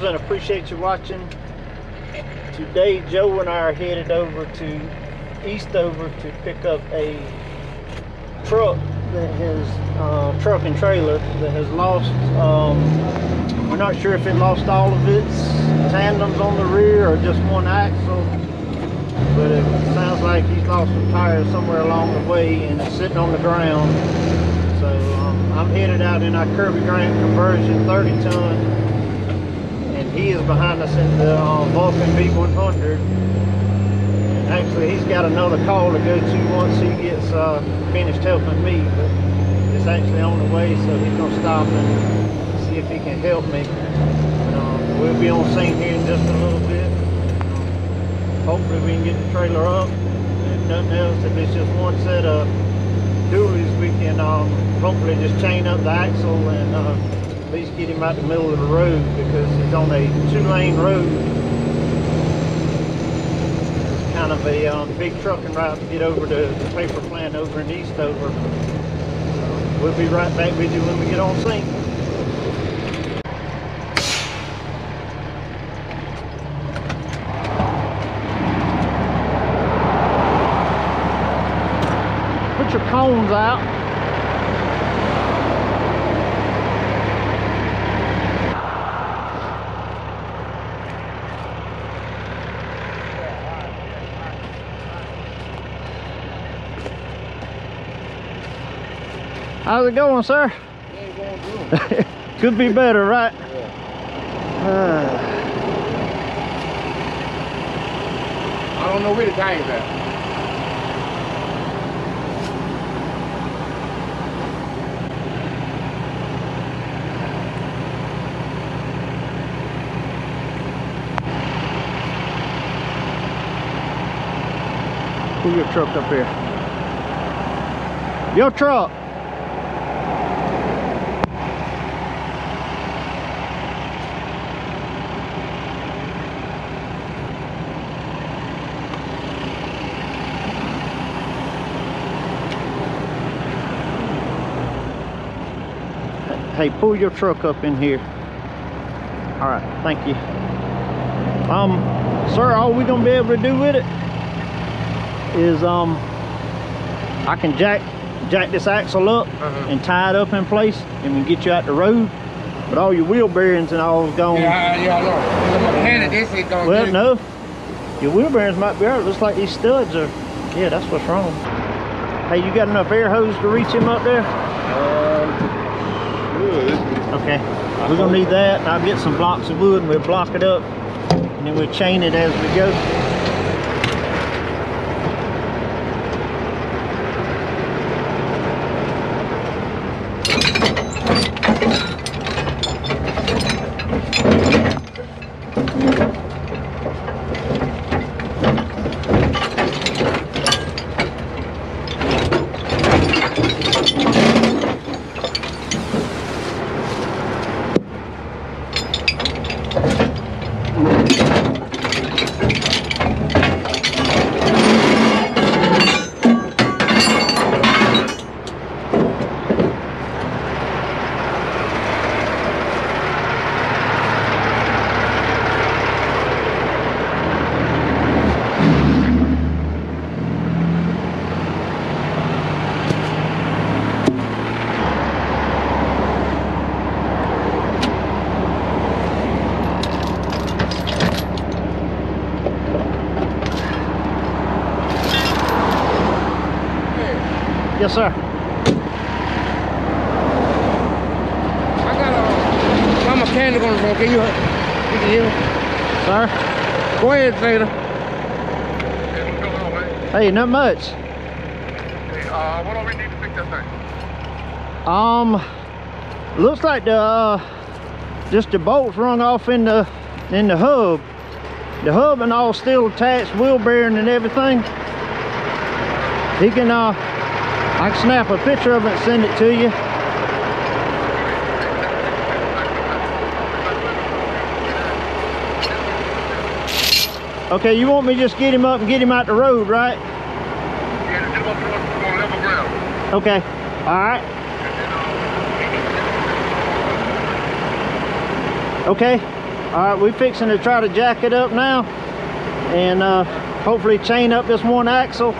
Viewers and appreciate you watching. Today Joe and I are headed over to Eastover to pick up a truck that has uh, truck and trailer that has lost um, we're not sure if it lost all of its tandems on the rear or just one axle but it sounds like he's lost some tires somewhere along the way and it's sitting on the ground so um, I'm headed out in our Kirby Grant conversion 30 ton he is behind us in the uh, Vulcan V100 actually he's got another call to go to once he gets uh, finished helping me but it's actually on the way so he's gonna stop and see if he can help me. Uh, we'll be on scene here in just a little bit. Hopefully we can get the trailer up. If nothing else, if it's just one set of dualies, we can um, hopefully just chain up the axle and uh, at least get him out the middle of the road because he's on a two-lane road. It's kind of a um, big trucking route to get over to the paper plant over in Eastover. So we'll be right back with you when we get on scene. put your cones out. How's it going, sir? Could be better, right? Uh, I don't know where the time's at. pull your truck up here. Your truck. Hey, pull your truck up in here. All right, thank you. Um, sir, all we gonna be able to do with it is um I can jack jack this axle up Uh -huh. and tie it up in place and we get you out the road. But all your wheel bearings and all is gone. Yeah, I- yeah, I know. Gonna hand it this, it gonna well, do- no. Your wheel bearings might be out. Looks like these studs are. Yeah, that's what's wrong. Hey, you got enough air hose to reach him up there? Okay. We're gonna need that. I'll get some blocks of wood and we'll block it up. And then we'll chain it as we go. Yes, sir. I got a, my mechanic on the phone. Can you, you can hear me? Sir? Go ahead, Zeta. Hey, what's going on, man? Hey, not much. Hey, uh, what do we need to fix that thing? Um, looks like the uh, just the bolts rung off in the in the hub. The hub and all still attached, wheel bearing and everything. He can uh, I can snap a picture of it and send it to you. Okay, you want me just get him up and get him out the road, right? Yeah, get them up on level ground. Okay, all right. Okay. All right, we fixing to try to jack it up now, and uh, hopefully chain up this one axle.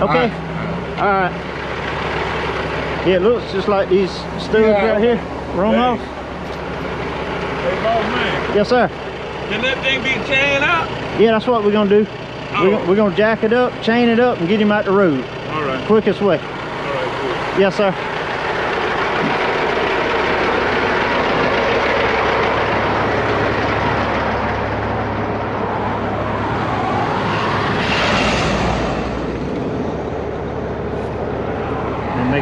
Okay. All right. Yeah, it looks just like these studs Yeah. right here. Wrong Hey. off. Hey, boss man, Yes, sir. can that thing be chained up? Yeah, that's what we're gonna do. We're, Oh. gonna, we're gonna jack it up, chain it up, and get him out the road. All right, Quickest way. all right, good. Yes, sir. And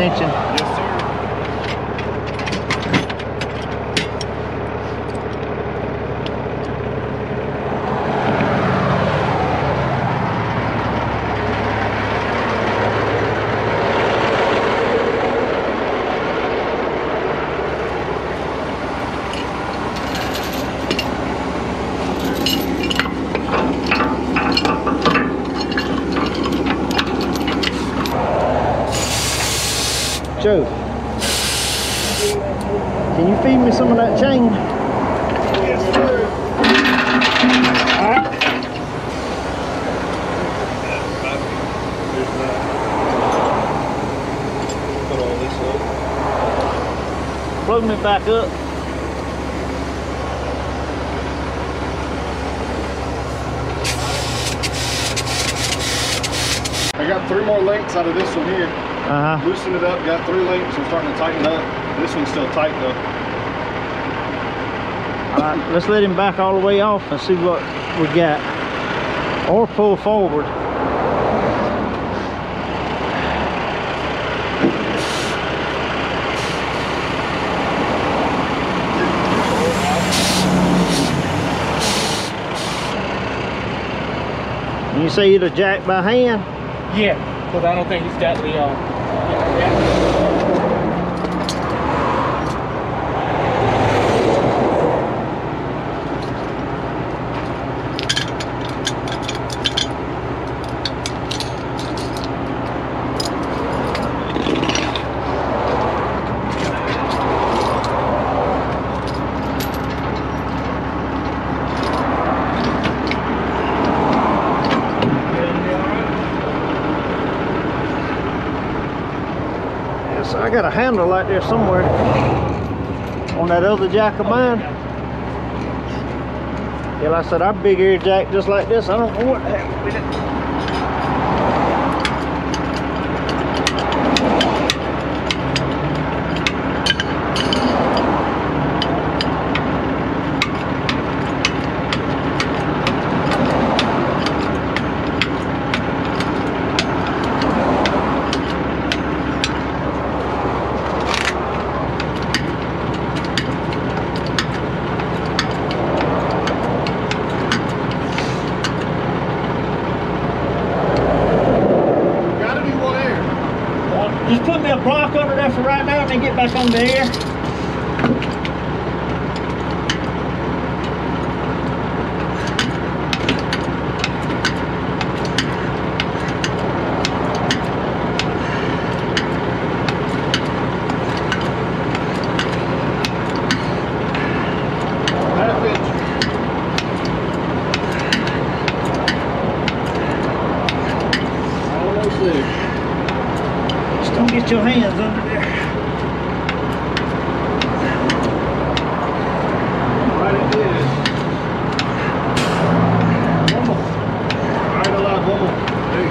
make up an extension. Yes, sir. Joe, can you feed me some of that chain? Yes, sir. All right. Put all this up. Plug me back up. I got three more links out of this one here. Uh huh. Loosened it up, got three links. I'm starting to tighten up. This one's still tight though. All right, let's let him back all the way off and see what we got. Or pull forward. You say either jack by hand? Yeah, because I don't think he's got the, uh, Yes, I got a handle out there somewhere on that other jack of mine. Yeah, like I said, our big ear jack just like this. I don't know what happened with it. Gotta be one air. Just put me a block under there for right now and then get back on. There. Just don't get your hands under there. Right it is. One more. Right alive, one more. Hey.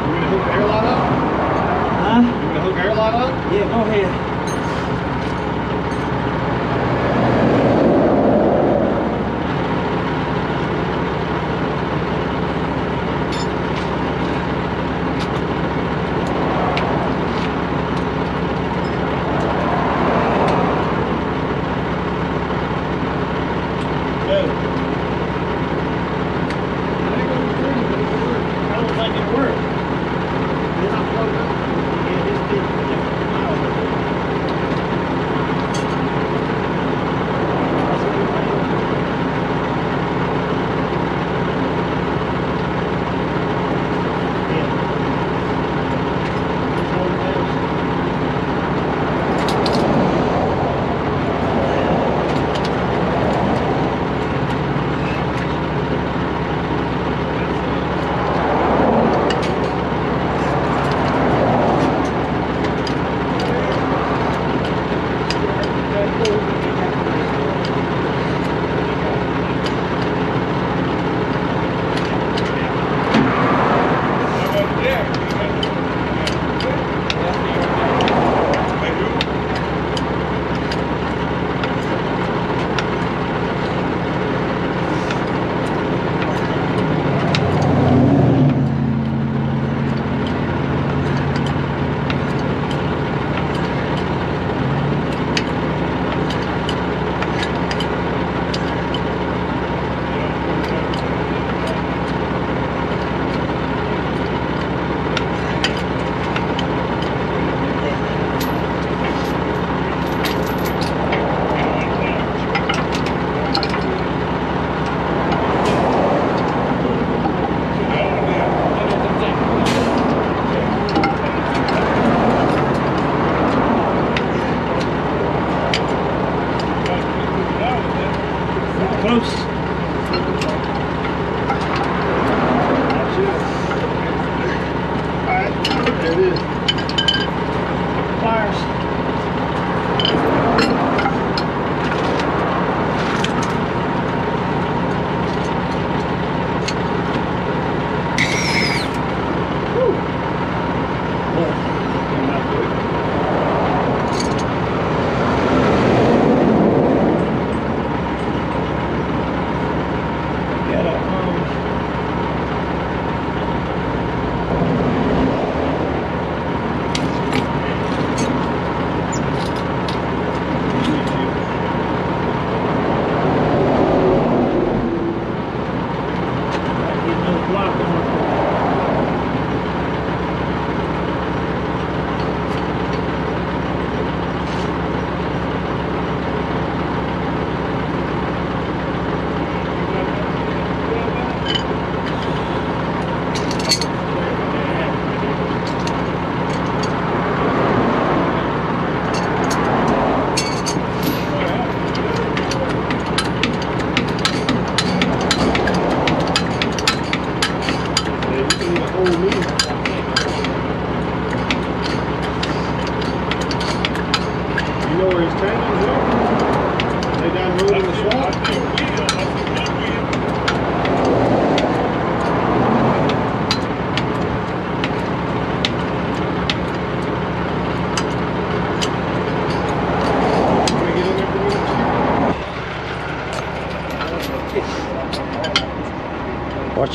You gonna hook the airline up? Huh? You gonna hook airline up? Yeah, go ahead.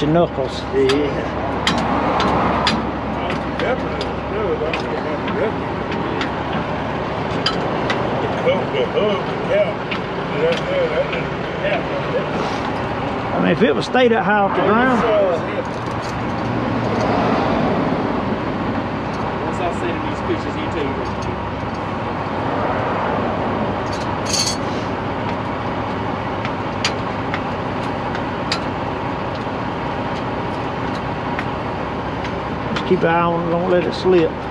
your knuckles. Yeah. I mean, if it would stay that high off the ground. Once I send these pictures, you take Keep an eye on it, don't let it slip.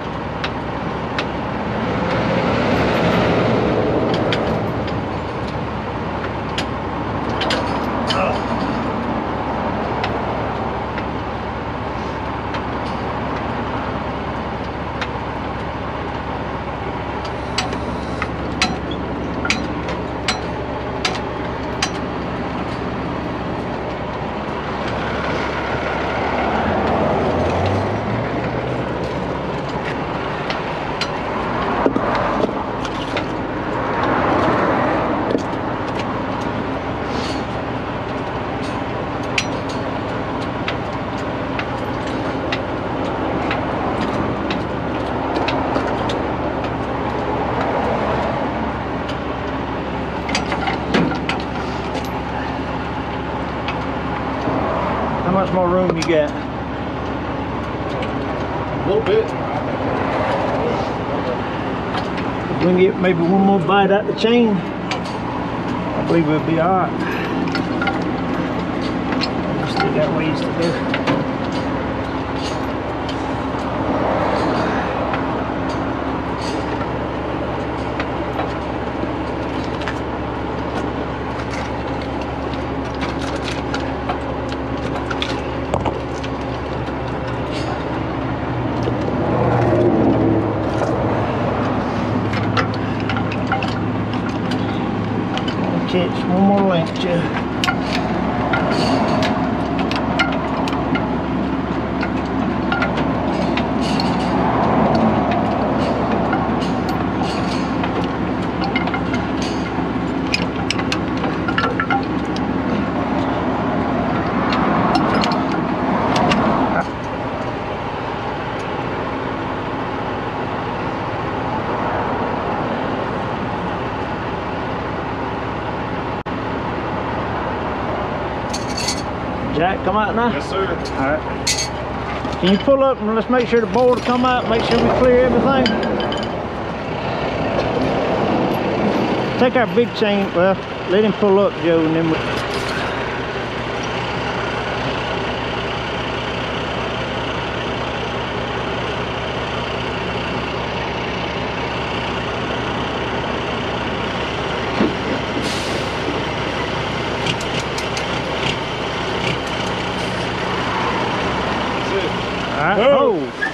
Maybe one more bite out the chain, I believe we'll be all right. Still got ways to go. Catch one more link, Joe. Jack, come out now. Yes, sir. Alright. Can you pull up and let's make sure the board come out, make sure we clear everything? Take our big chain, well, let him pull up, Joe, and then we... That's it. Alright, Oh. hold.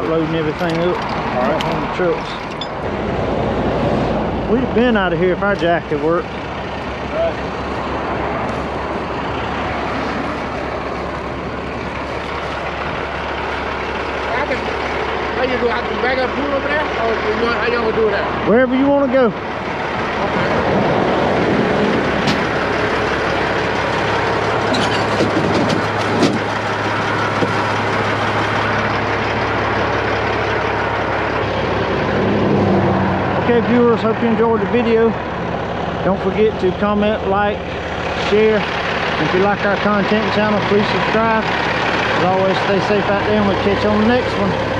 Start loading everything up Alright. on the trucks. We'd have been out of here if our jack had worked. I can, how you do? I can back up pool over there, or you want, how you gonna do that? Wherever you want to go. Okay viewers, hope you enjoyed the video. Don't forget to comment, like, share. If you like our content channel, please subscribe. As always, stay safe out there and we'll catch you on the next one.